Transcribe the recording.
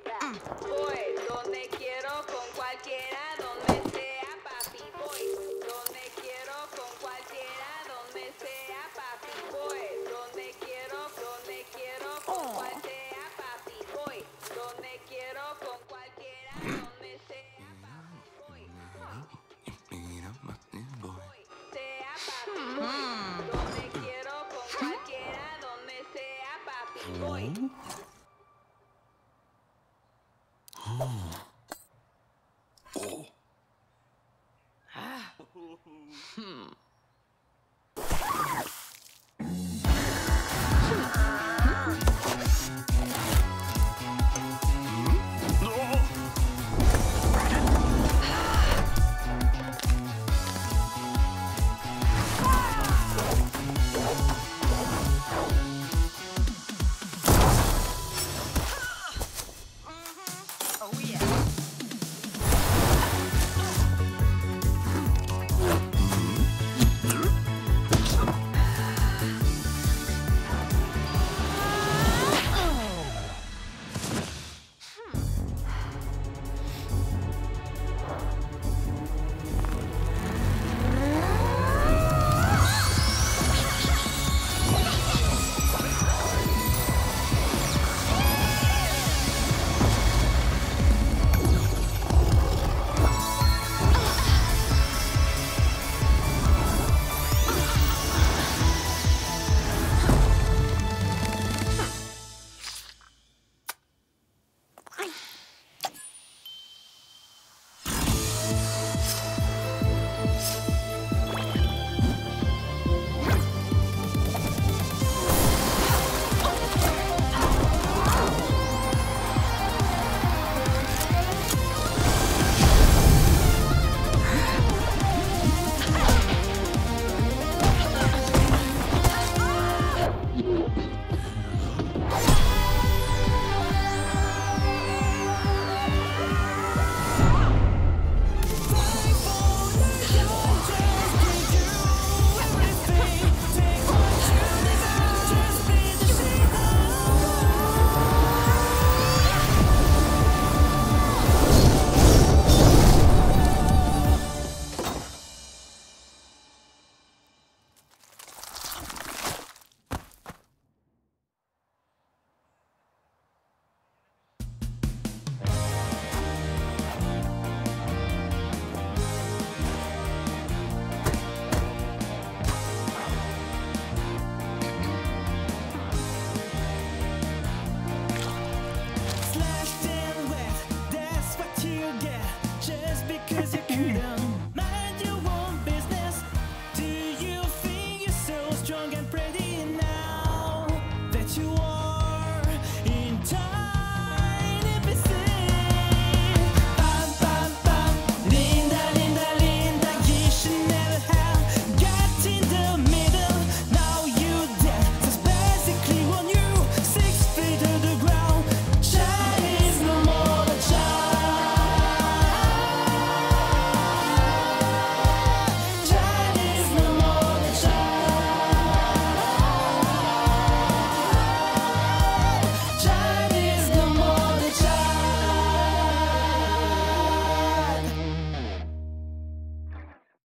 that. Voy donde quiero con cualquiera, Oh. Ah. Hmm.